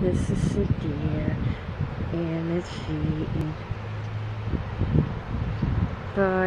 This is a deer, and it's eating. Bye.